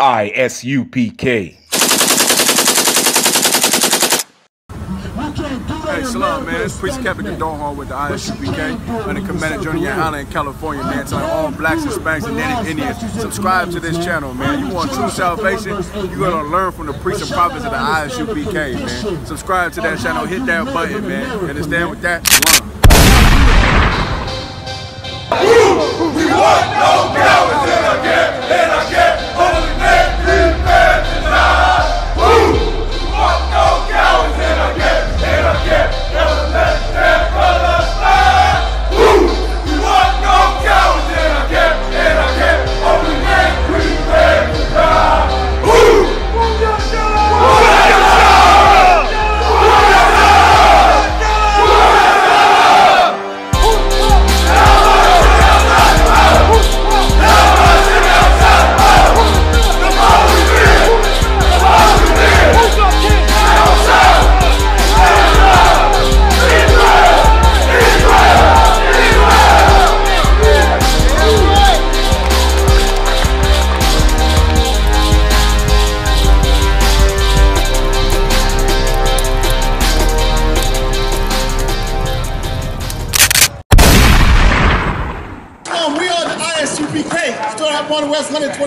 ISUPK. Hey, Shalom, man. It's Priest Kevin Hall with the ISUPK under Commander General Yahanna in California, man. Telling all blacks, Hispanics, and Native Indians, subscribe to this channel, man. You want true salvation, you're going to learn from the priests and prophets of the ISUPK, man. Subscribe to that channel, hit that button, man. Understand with that? Learn. We want no cowards in our camp, in our camp,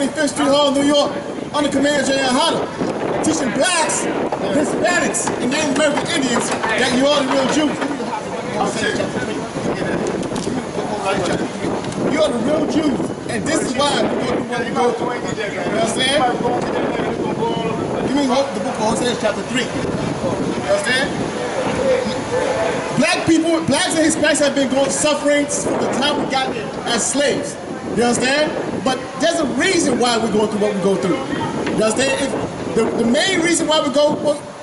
25th Street Hall, New York, under Commander General Yahanna, teaching blacks, Hispanics, and Native American Indians that you are the real Jews. You are the real Jews, and this is why we go through to go through. You know what I'm saying? You mean the book of Hosea chapter 3. You understand? Black people, blacks and Hispanics have been going suffering from the time we got as slaves. You understand? But there's a reason why we're going through what we go through. You understand? If the, the main reason why we go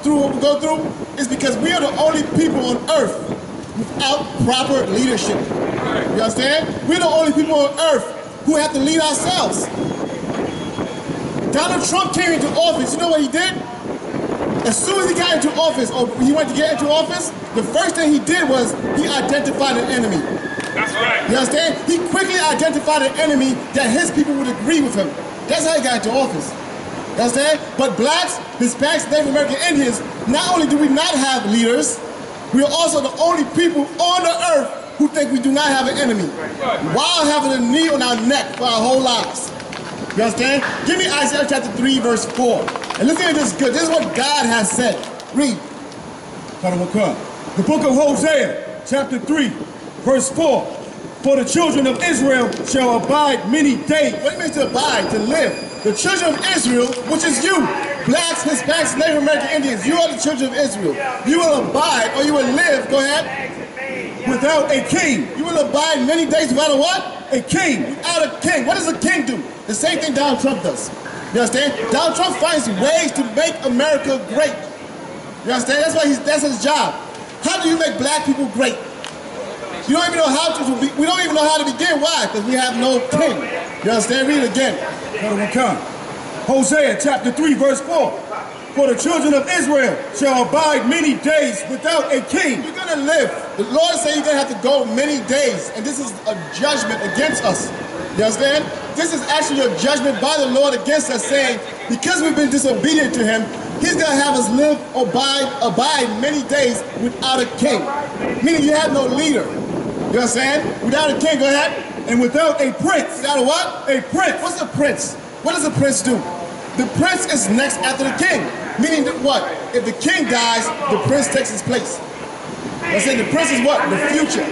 through what we go through is because we are the only people on earth without proper leadership. You understand? We're the only people on earth who have to lead ourselves. Donald Trump came into office. You know what he did? As soon as he got into office, or he went to get into office, the first thing he did was he identified an enemy. That's right. You understand? He quickly identified an enemy that his people would agree with him. That's how he got into office. You understand? But blacks, Hispanics, Native American Indians, not only do we not have leaders, we are also the only people on the earth who think we do not have an enemy. While having a knee on our neck for our whole lives. You understand? Give me Isaiah chapter 3, verse 4. And listen to this good. This is what God has said. Read. The book of Hosea, chapter 3, Verse 4, For the children of Israel shall abide many days. What do you mean to abide? To live. The children of Israel, which is you, blacks, Hispanics, Native American Indians, you are the children of Israel. You will abide or you will live, go ahead, without a king. You will abide many days without a what? A king. Without a king. What does a king do? The same thing Donald Trump does. You understand? Donald Trump finds ways to make America great. You understand? That's why he's that's his job. How do you make black people great? You don't even know how to, we don't even know how to begin. Why? Because we have no king. You understand? Read it again. Hosea chapter 3, verse 4. For the children of Israel shall abide many days without a king. You're going to live. The Lord said you're going to have to go many days. And this is a judgment against us. You understand? This is actually a judgment by the Lord against us saying, because we've been disobedient to him, he's going to have us live, abide, abide many days without a king. Meaning you have no leader. You know what I'm saying? Without a king, go ahead. And without a prince. Without a what? A prince. What's a prince? What does a prince do? The prince is next after the king. Meaning that what? If the king dies, the prince takes his place. I said the prince is what? The future.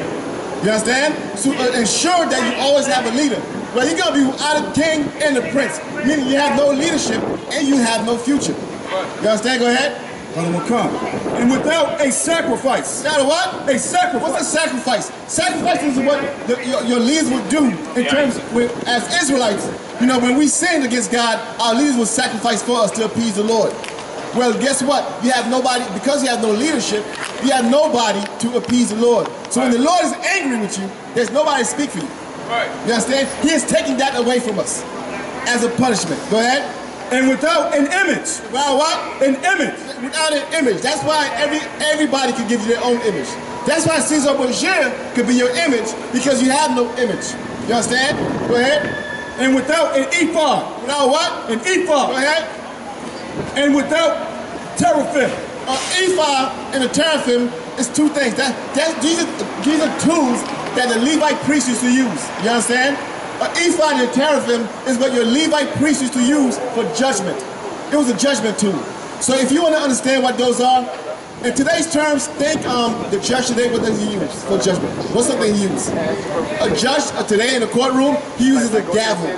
You understand? So uh, ensure that you always have a leader. Well, you're gonna be without a king and a prince, meaning you have no leadership and you have no future. You understand? Go ahead. Will come. And without a sacrifice. Without a what? A sacrifice. What's a sacrifice? Sacrifice is what the, your, your, leaders would do in yeah. terms with, as Israelites. You know, when we sinned against God, our leaders would sacrifice for us to appease the Lord. Well, guess what? You have nobody, because you have no leadership, you have nobody to appease the Lord. So right. when the Lord is angry with you, there's nobody to speak for you. Right. You understand? He is taking that away from us as a punishment. Go ahead and without an image. Without what? An image. Without an image. That's why every everybody can give you their own image. That's why Caesar Borgia could be your image because you have no image. You understand? Go ahead. And without an ephod. Without what? An ephod. Go ahead. And without teraphim. An ephod and a teraphim is two things. That, that these, are, these are tools that the Levite priests used to use. You understand? An ephod and a teraphim is what your Levite priests used to use for judgment. It was a judgment tool. So if you want to understand what those are, in today's terms, think um, the judge today, what does he use for judgment? What's something he uses? A judge uh, today in the courtroom, he uses a gavel.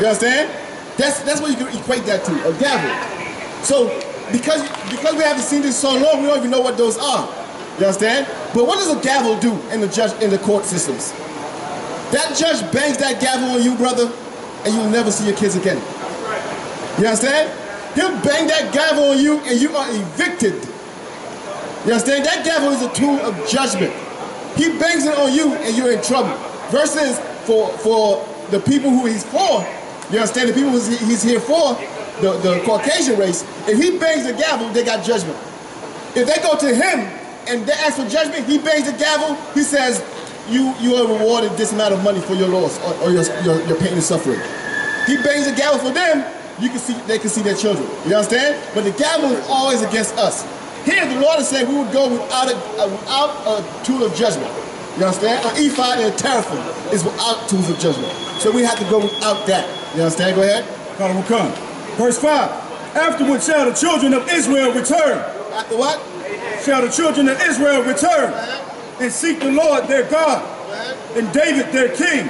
You understand? That's that's what you can equate that to, a gavel. So because because we haven't seen this so long, we don't even know what those are. You understand? But what does a gavel do in the judge in the court systems? That judge bangs that gavel on you, brother, and you'll never see your kids again. You understand? He'll bang that gavel on you and you are evicted. You understand? That gavel is a tool of judgment. He bangs it on you and you're in trouble. Versus for for the people who he's for, you understand? The people he's here for, the, the Caucasian race, if he bangs the gavel, they got judgment. If they go to him and they ask for judgment, he bangs the gavel, he says, you you are rewarded this amount of money for your loss or, or your, your, your pain and suffering. He bangs the gavel for them, you can see they can see their children. You understand? But the gavel is always against us. Here the Lord is saying we would go without a, uh, without a tool of judgment. You understand? An ephod and a teraphim is without tools of judgment. So we have to go without that. You understand? Go ahead. God will come. Verse 5. Afterward shall the children of Israel return. After what? Shall the children of Israel return and seek the Lord their God and David their king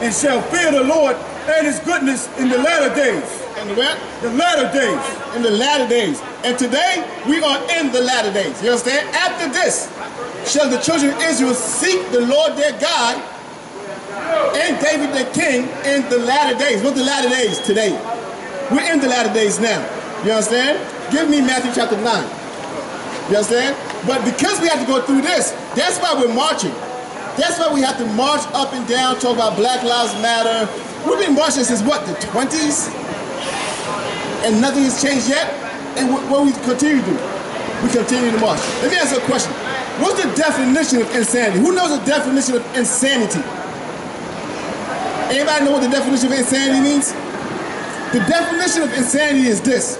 and shall fear the Lord and his goodness in the latter days. In the what? The latter days. In the latter days. And today, we are in the latter days. You understand? After this, shall the children of Israel seek the Lord their God and David their king in the latter days. What the latter days? Today. We're in the latter days now. You understand? Give me Matthew chapter 9. You understand? But because we have to go through this, that's why we're marching. That's why we have to march up and down, talk about Black Lives Matter. We've been marching since what, the 20s? And nothing has changed yet? And what we continue to do? We continue to march. Let me ask you a question. What's the definition of insanity? Who knows the definition of insanity? Anybody know what the definition of insanity means? The definition of insanity is this.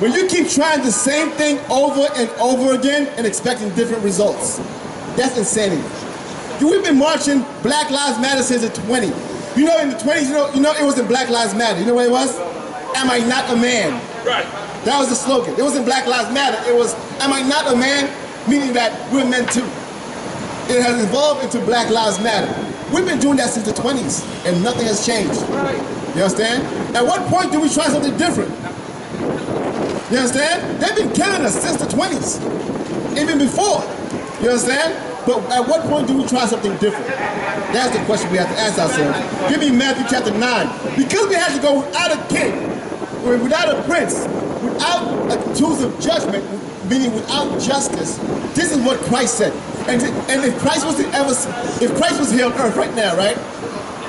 When you keep trying the same thing over and over again and expecting different results. That's insanity. We've been marching Black Lives Matter since the 20s. You know, in the 20s, you know, you know, it wasn't Black Lives Matter. You know what it was? Am I not a man? Right. That was the slogan. It wasn't Black Lives Matter. It was, am I not a man? Meaning that we're men too. It has evolved into Black Lives Matter. We've been doing that since the 20s, and nothing has changed. Right. You understand? At what point do we try something different? You understand? They've been killing us since the 20s, even before. You understand? But at what point do we try something different? That's the question we have to ask ourselves. Give me Matthew chapter 9. Because we have to go without a king, without a prince, without a tools of judgment, meaning without justice, this is what Christ said. And, and if Christ was ever, if Christ was here on earth right now, right,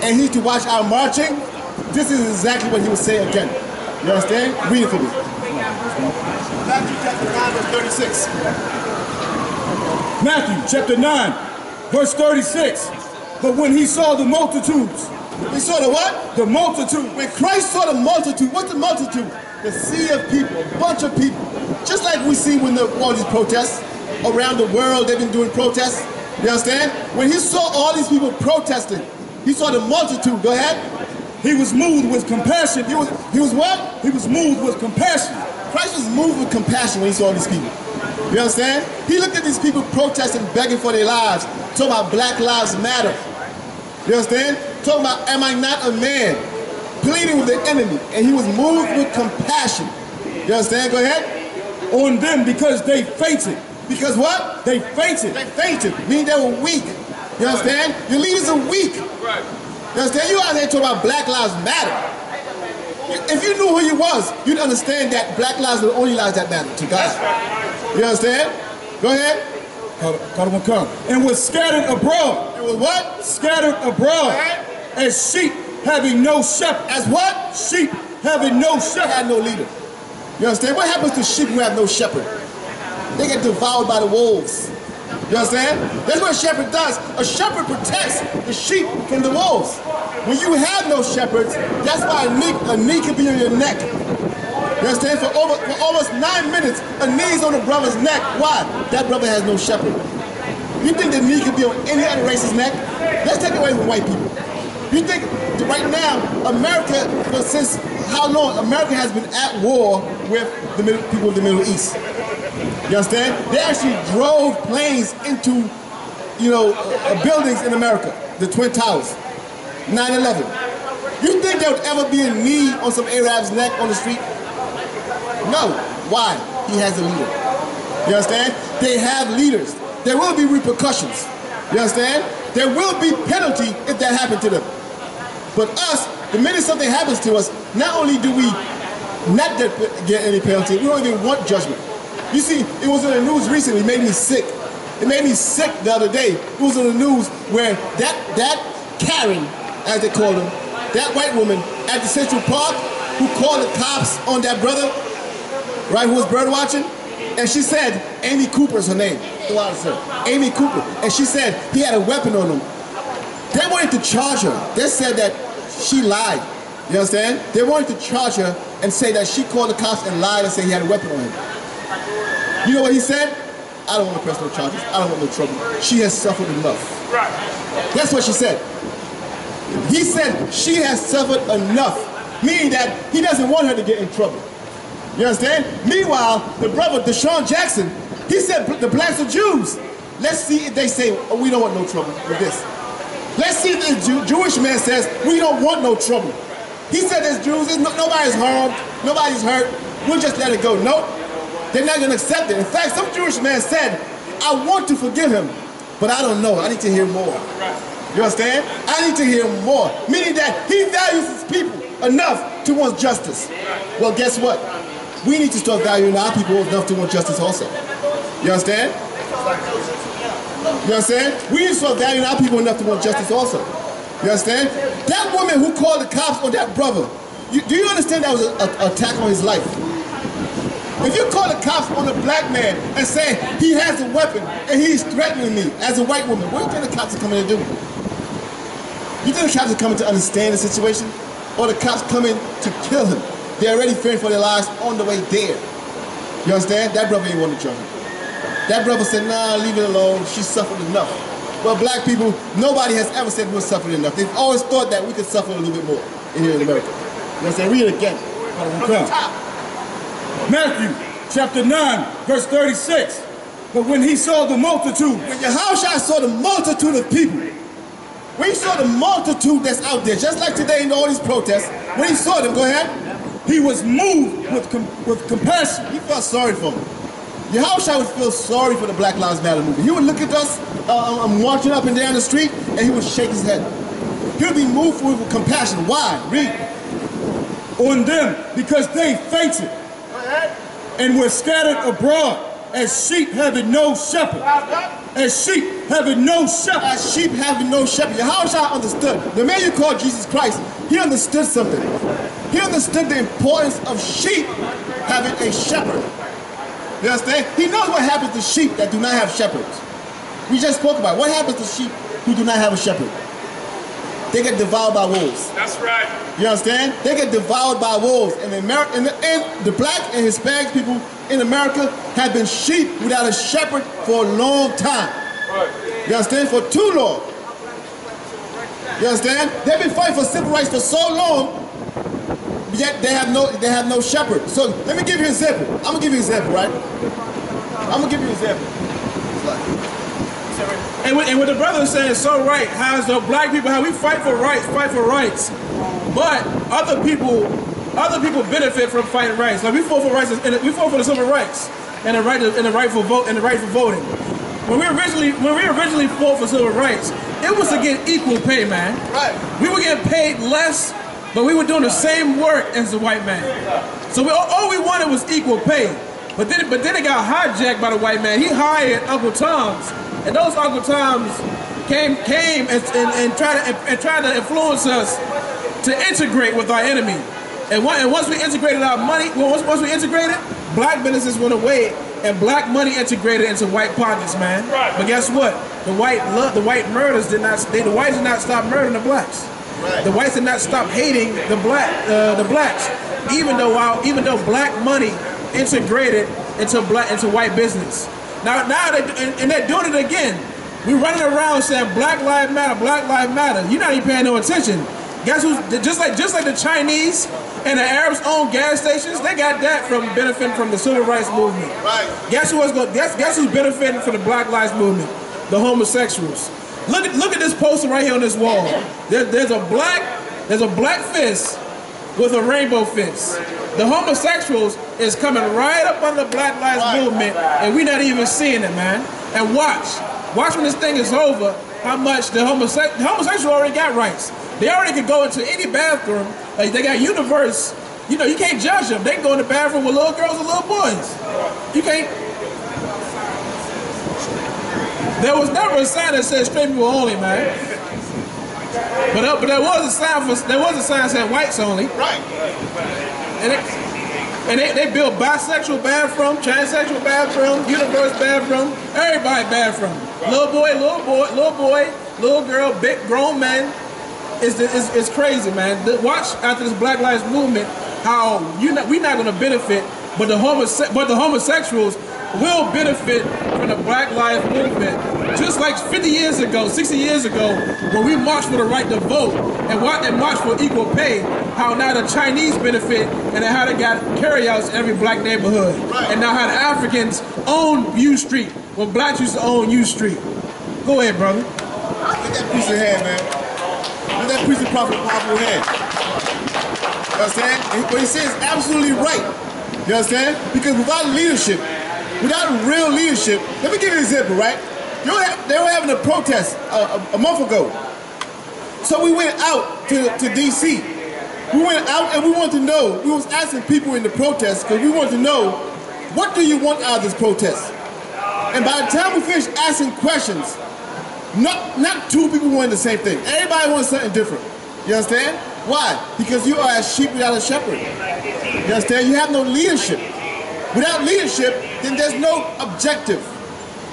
and he to watch our marching, this is exactly what he would say again. You understand? Read it for me. Matthew chapter 9, verse 36. Matthew chapter 9, verse 36. But when he saw the multitudes, We saw the what? the multitude, When Christ saw the multitude, what's the multitude? The sea of people, a bunch of people. Just like we see when the, all these protests around the world, they've been doing protests. You understand? When he saw all these people protesting, he saw the multitude. Go ahead. he was moved with compassion. He was, he was what? He was moved with compassion. Christ was moved with compassion when he saw these people. You understand? He looked at these people protesting, begging for their lives, talking about Black Lives Matter. You understand? Talking about, am I not a man? Pleading with the enemy. And he was moved with compassion. You understand? Go ahead. On them because they fainted. Because what? They fainted. They fainted, meaning they were weak. You understand? Your leaders are weak. Right. You understand? You out there talking about Black Lives Matter. If you knew who he was, you'd understand that Black lives are the only lives that matter to God. You understand? Go ahead. Will come. And was scattered abroad. It was what? Scattered abroad. As sheep having no shepherd. As what? Sheep having no shepherd. had no leader. You understand? What happens to sheep who have no shepherd? They get devoured by the wolves. You understand? That's what a shepherd does. A shepherd protects the sheep from the wolves. when you have no shepherds, that's why a knee, a knee can be on your neck. You understand? For, over, for almost nine minutes, a knee's on a brother's neck. Why? That brother has no shepherd. You think the knee could be on any other race's neck? Let's take it away from white people. You think right now, America, since how long, America has been at war with the people of the Middle East. You understand? They actually drove planes into, you know, uh, buildings in America, the Twin Towers, 9-11. You think there would ever be a knee on some Arab's neck on the street? No. Why? He has a leader. You understand? They have leaders. There will be repercussions. You understand? There will be penalty if that happened to them. But us, the minute something happens to us, not only do we not get, get any penalty, we don't even want judgment. You see, it was in the news recently, it made me sick. It made me sick the other day. It was in the news where that, that Karen, as they call them, that white woman at the Central Park who called the cops on that brother, right, who was bird watching, and she said, Amy Cooper's her name. Amy Cooper. And she said he had a weapon on him. They wanted to charge her. They said that she lied. You understand? They wanted to charge her and say that she called the cops and lied and said he had a weapon on him. You know what he said? I don't want to press no charges. I don't want no trouble. She has suffered enough. Right. That's what she said. He said she has suffered enough, meaning that he doesn't want her to get in trouble. You understand? Meanwhile, the brother, DeSean Jackson, he said the blacks are Jews. Let's see if they say, oh, we don't want no trouble with this. Let's see if the Jew Jewish man says, we don't want no trouble. He said there's Jews, no nobody's harmed, nobody's hurt, we'll just let it go. Nope, they're not gonna accept it. In fact, some Jewish man said, I want to forgive him, but I don't know, I need to hear more. You understand? I need to hear more. Meaning that he values his people enough to want justice. Well, guess what? We need to start valuing our people enough to want justice also. You understand? You understand? We need to start valuing our people enough to want justice also. You understand? That woman who called the cops on that brother, you, do you understand that was an attack on his life? If you call the cops on a black man and say he has a weapon and he's threatening me as a white woman, what do you think the cops are coming to do? You think the cops are coming to understand the situation? Or the cops coming to kill him? They're already fearing for their lives on the way there. You understand? That brother ain't want to jump. That brother said, nah, leave it alone. She suffered enough. But black people, nobody has ever said we're suffering enough. They've always thought that we could suffer a little bit more in here in America. You saying? Read it again. Okay. Matthew chapter 9, verse 36. But when he saw the multitude, when Yahushua saw the multitude of people, when he saw the multitude that's out there, just like today in all these protests, when he saw them, go ahead, he was moved with, com with compassion. He felt sorry for them. Yahushua would feel sorry for the Black Lives Matter movement. He would look at us, uh, I'm walking up and down the street, and he would shake his head. He would be moved with compassion. Why? Read. On them, because they fainted and were scattered abroad as sheep having no shepherd. As sheep having no shepherd. As sheep having no shepherd. Yahushua understood. The man you call Jesus Christ, he understood something. He understood the importance of sheep having a shepherd. You understand? He knows what happens to sheep that do not have shepherds. We just spoke about it. what happens to sheep who do not have a shepherd. They get devoured by wolves. That's right. You understand? They get devoured by wolves. And, America, and, the, and the black and Hispanic people in America have been sheep without a shepherd for a long time. Right. You understand? For too long. You understand? They've been fighting for civil rights for so long, yet they have no they have no shepherd. So let me give you an example. I'm gonna give you an example, right? I'm gonna give you an example. And what, and what the brother is saying is so right. How the black people, how we fight for rights, fight for rights, but other people, other people benefit from fighting rights. Like we fought for rights, and we fought for the civil rights and the right to, and the right for vote and the right for voting. When we originally when we originally fought for civil rights, it was to get equal pay, man. Right. We were getting paid less but we were doing the same work as the white man. So we, all we wanted was equal pay. But then, but then it got hijacked by the white man. He hired Uncle Tom's, and those Uncle Tom's came came and, and, and tried to and, tried to influence us to integrate with our enemy. And, one, and once we integrated our money, well, once, once we integrated, black businesses went away, and black money integrated into white pockets, man. Right. But guess what? The white the white murders did not. They, the whites did not stop murdering the blacks. Right. The whites did not stop hating the black uh, the blacks, even though while even though black money integrated into black into white business. Now now they and, and they're doing it again. We're running around saying Black Lives Matter, Black Lives Matter. You're not even paying no attention. Guess who's just like just like the Chinese and the Arabs own gas stations, they got that from benefiting from the civil rights movement. Right. Guess who was going guess guess who's benefiting from the Black Lives movement? The homosexuals. Look at look at this poster right here on this wall. There, there's a black there's a black fist with a rainbow fence. The homosexuals is coming right up on the Black Lives Right. movement, and we're not even seeing it, man. And watch, watch when this thing is over, how much the homosexual the homosexual already got rights. They already could go into any bathroom. Like they got universe. You know, you can't judge them. They can go in the bathroom with little girls and little boys. You can't. There was never a sign that said straight people only, man. But, uh, but there was a sign for there was a sign said whites only. Right. And, it, and they, they built bisexual bathroom, transsexual bathroom, universe bathroom, everybody bathroom. Little boy, little boy, little boy, little girl, big grown man. It's, it's, it's crazy, man. Watch after this Black Lives Movement how you not, we're not going to benefit, but the homose- but the homosexuals will benefit from the Black Lives Movement. Just like 50 years ago, 60 years ago, when we marched for the right to vote and, marched for equal pay, how now the Chinese benefit and how they got carryouts in every black neighborhood. Right. And now how the Africans own U Street when blacks used to own U Street. Go ahead, brother. Look at that piece of hair, man. Look at that piece of prophet powerful hair. You understand? And what he says is absolutely right. You understand? Because without leadership, without real leadership, let me give you an example, right? They were having a protest uh, a, a month ago. So we went out to, to DC. We went out and we wanted to know, we was asking people in the protest because we wanted to know, what do you want out of this protest? And by the time we finished asking questions, not, not two people wanted the same thing. Everybody wants something different. You understand? Why? Because you are a sheep without a shepherd. You understand? You have no leadership. Without leadership, then there's no objective.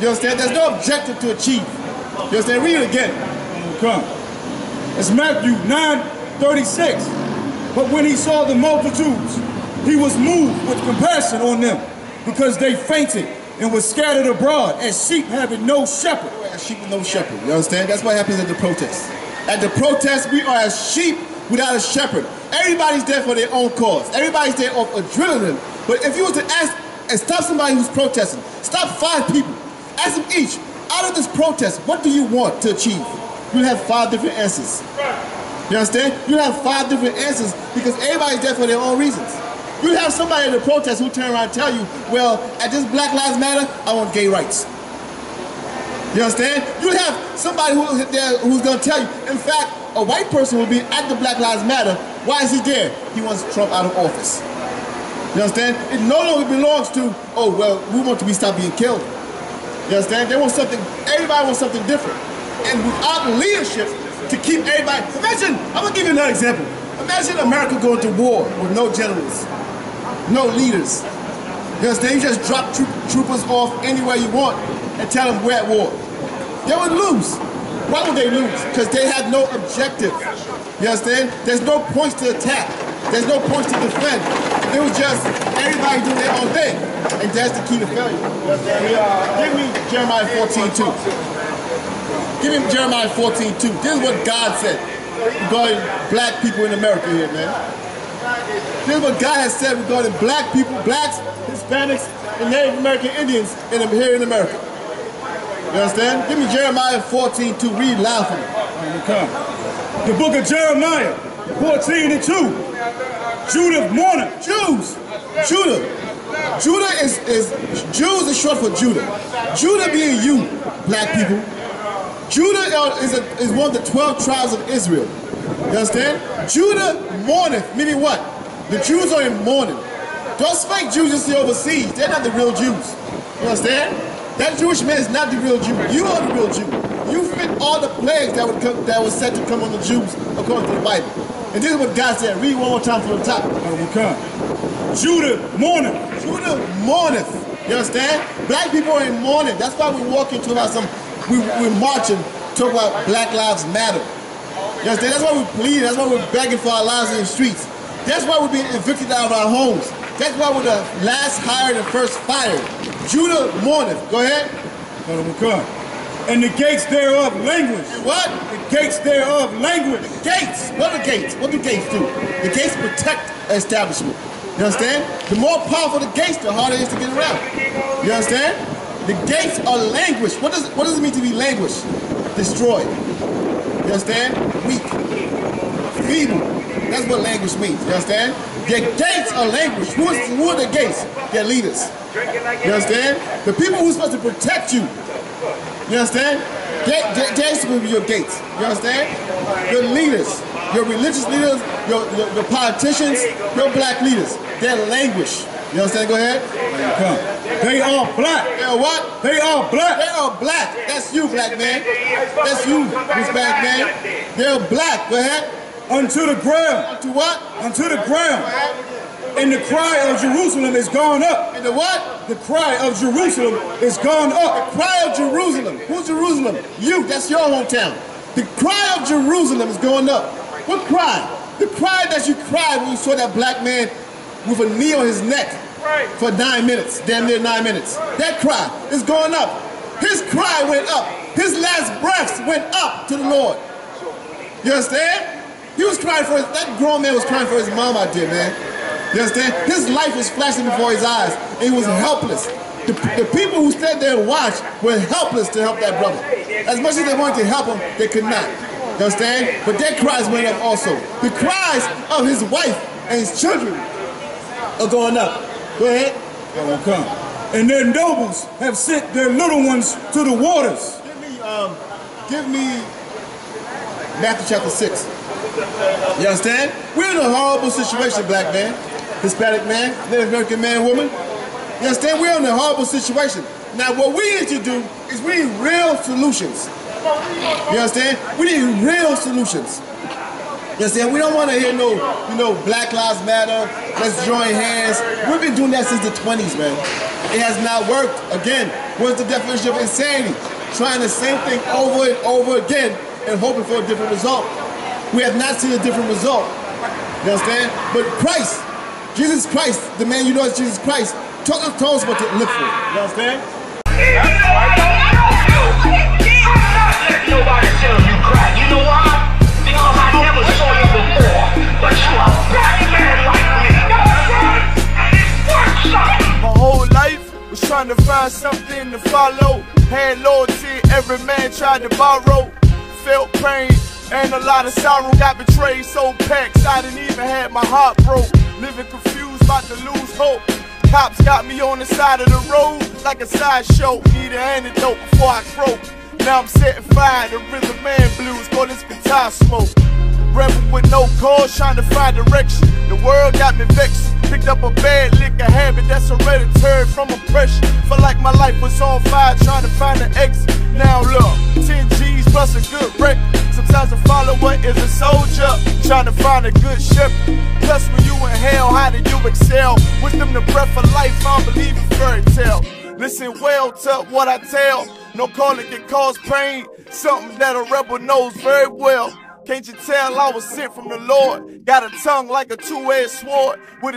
You understand? There's no objective to achieve. You understand? Read it again. Come. It's Matthew 9 36. But when he saw the multitudes, he was moved with compassion on them because they fainted and were scattered abroad as sheep having no shepherd. As sheep with no shepherd. You understand? That's what happens at the protest. At the protest, we are as sheep without a shepherd. Everybody's there for their own cause. Everybody's there off adrenaline. But if you were to ask and stop somebody who's protesting, stop five people, ask them each, out of this protest, what do you want to achieve? You'll have five different answers. You understand? You'll have five different answers because everybody's there for their own reasons. You have somebody in the protest who turn around and tell you, well, at this Black Lives Matter, I want gay rights. You understand? You have somebody who there who's going to tell you. In fact, a white person will be at the Black Lives Matter. Why is he there? He wants Trump out of office. You understand? It no longer belongs to, oh, well, we want to be stop being killed. You understand? They want something, everybody wants something different. And without leadership to keep everybody, imagine, I'm to give you another example. Imagine America going to war with no generals, no leaders. You understand? You just drop troop, troopers off anywhere you want and tell them we're at war. They would lose. Why would they lose? Because they have no objective. You understand? There's no points to attack. There's no point to defend. It was just everybody doing their own thing. And that's the key to failure. Give me Jeremiah 14 2. Give me Jeremiah 14 2. This is what God said regarding black people in America here, man. This is what God has said regarding black people, blacks, Hispanics, and Native American Indians in, here in America. You understand? Give me Jeremiah 14 2. Read loud for me. Here we come. The book of Jeremiah 14 and 2. Judah mourner. Jews. Judah. Judah is, is Jews is short for Judah. Judah being you, black people. Judah is, a, is one of the 12 tribes of Israel. You understand? Judah mourneth, meaning what? The Jews are in mourning. Those fake Jews you see overseas, they're not the real Jews. You understand? That Jewish man is not the real Jew. You are the real Jew. You fit all the plagues that would come, that was said to come on the Jews according to the Bible. And this is what God said. Read one more time from the top. Here we come. Judah mourner. Judah mourneth. You understand? Black people are in mourning. That's why we walk into about some, we, we're marching, talk about Black Lives Matter. You understand? That's why we're pleading. That's why we're begging for our lives in the streets. That's why we're being evicted out of our homes. That's why we're the last hired and first fired. Judah mourneth. Go ahead. And the gates thereof languish. What? The gates thereof languish. Gates. What are the gates? What do gates do? The gates protect establishment. You understand? The more powerful the gates, the harder it is to get around. You understand? The gates are languish. What does what does it mean to be languish? Destroyed. You understand? Weak. Feeble. That's what language means. You understand? The gates are language. Who, is, who are the gates? Their leaders. You understand? The people who are supposed to protect you. You understand? They, they, they're supposed to be your gates. You understand? Your leaders, your religious leaders, your, your, your politicians, your black leaders. They're language. You understand? Go ahead. Come. They are black. They're what? They are black. They are black. That's you, black man. That's you, black man. They're black. Go ahead. Unto the ground. To what? Unto the ground. And the cry of Jerusalem is gone up. And the what? The cry of Jerusalem is gone up. The cry of Jerusalem. Who's Jerusalem? You. That's your hometown. The cry of Jerusalem is going up. What cry? The cry that you cried when you saw that black man with a knee on his neck for nine minutes, damn near nine minutes. That cry is going up. His cry went up. His last breaths went up to the Lord. You understand? He was crying for his, that grown man was crying for his mom out there, man. You understand? His life was flashing before his eyes, he was helpless. The, the people who stood there and watched were helpless to help that brother. As much as they wanted to help him, they could not. You understand? But their cries went up also. The cries of his wife and his children are going up. Go ahead. They will come. And their nobles have sent their little ones to the waters. Give me, um, give me Matthew chapter 6. You understand? We're in a horrible situation, black man, Hispanic man, Native American man, woman. You understand? We're in a horrible situation. Now, what we need to do is we need real solutions. You understand? We need real solutions. You understand? We don't want to hear no, you know, Black Lives Matter, let's join hands. We've been doing that since the 20s, man. It has not worked. Again, what's the definition of insanity? Trying the same thing over and over again and hoping for a different result. We have not seen a different result. You understand? But Christ, Jesus Christ, the man you know is Jesus Christ, told us, told us what to look for. You understand? Nobody tell you cry. You know why? Because I never saw you before. But you a black man like me. And it's worth. My whole life was trying to find something to follow. Had loyalty, every man tried to borrow. Felt pain and a lot of sorrow. Got betrayed, so packed, I didn't even have my heart broke. Living confused, about to lose hope. Cops got me on the side of the road like a sideshow. Need an antidote before I croak. Now I'm setting fire to rhythm man blues, call this guitar smoke. Rebel with no cause, trying to find direction. The world got me vexed. Picked up a bad liquor habit that's hereditary from oppression. Felt like my life was on fire, trying to find an exit. Now look, 10 G's plus a good record. Sometimes a follower is a soldier, trying to find a good ship. Plus, when you in hell, how do you excel? Wisdom, the breath of life, I believe in fairy tale. Listen well to what I tell. No calling can cause pain. Something that a rebel knows very well. Can't you tell I was sent from the Lord? Got a tongue like a two-edged sword. With